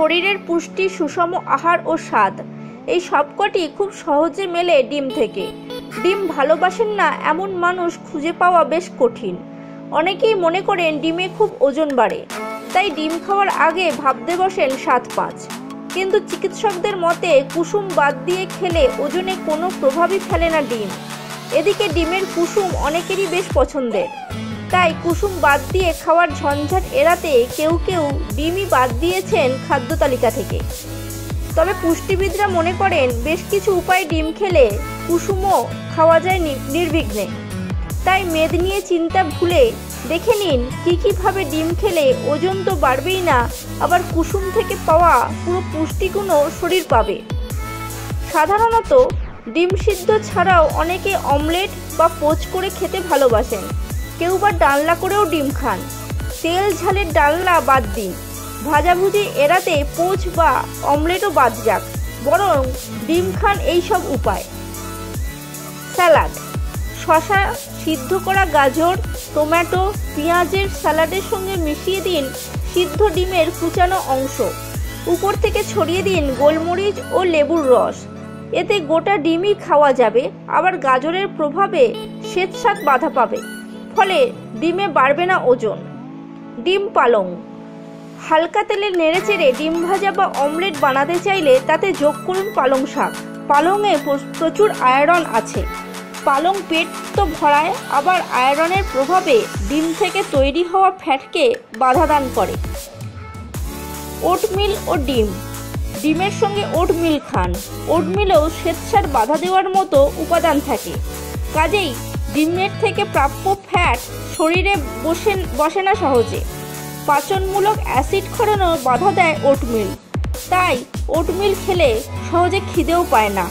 শরীরের পুষ্টি, সুষম আহার ও স্বাদ। এই সবকটি খুব সহজে মেলে ডিম থেকে। ডিম ভালোবাসেন না এমন মানুষ খুঁজে পাওয়া বেশ কঠিন। অনেকেই মনে করেন ডিমে খুব ওজন বাড়ে, তাই ডিম খাওয়ার আগে ভাবতে বসেন সাত পাঁচ। কিন্তু চিকিৎসকদের মতে কুসুম বাদ দিয়ে খেলে ওজনে কোনো প্রভাবই ফেলে না ডিম। এদিকে ডিমের কুসুম অনেকেরই বেশ পছন্দের। তাই কুসুম বাদ দিয়ে খাওয়ার ঝঞ্ঝাট এড়াতে কেউ কেউ ডিমই বাদ দিয়েছেন খাদ্য তালিকা থেকে। তবে পুষ্টিবিদরা মনে করেন, বেশ কিছু উপায় ডিম খেলে কুসুমও খাওয়া যায় নির্বিঘ্নে। তাই মেদ নিয়ে চিন্তা ভুলে দেখে নিন কী কীভাবে ডিম খেলে ওজন তো বাড়বেই না, আবার কুসুম থেকে পাওয়া পুরো পুষ্টিগুণও শরীর পাবে। সাধারণত ডিম সিদ্ধ ছাড়াও অনেকে অমলেট বা পোচ করে খেতে ভালোবাসেন। কেউ বা ডালনা করেও ডিম খান। তেল ঝালের ডালনা বাদ দিন। ভাজাভুজি এড়াতে পোচ বা অমলেটও বাদ যাক, বরং ডিম খান এই সব উপায়। স্যালাড। শশা সিদ্ধ করা গাজর, টমেটো, পেঁয়াজের স্যালাডের সঙ্গে মিশিয়ে দিন সিদ্ধ ডিমের কুচানো অংশ। উপর থেকে ছড়িয়ে দিন গোলমরিচ ও লেবুর রস। এতে গোটা ডিমই খাওয়া যাবে, আবার গাজরের প্রভাবে স্বেচ্ছাদ বাধা পাবে। ফলে ডিমে বাড়বে না ওজন। ডিম পালং। হালকা তেলে নেড়েচেড়ে ডিম ভাজা বা অমলেট বানাতে চাইলে তাতে যোগ করুন পালং শাক। পালংয়ে প্রচুর আয়রন আছে। পালং পেট তো ভরায়, আবার আয়রনের প্রভাবে ডিম থেকে তৈরি হওয়া ফ্যাটকে বাধা দান করে। ওটমিল ও ডিম। ডিমের সঙ্গে ওটমিল খান। ওটমিলেও স্বেচ্ছার বাধা দেওয়ার মতো উপাদান থাকে। কাজেই ডিমের থেকে প্রাপ্য ফ্যাট শরীরে বসে বসে না সহজে। পাচনমূলক অ্যাসিড ক্ষরণও বাধা দেয় ওটমিল। তাই ওটমিল খেলে সহজে খিদেও পায় না।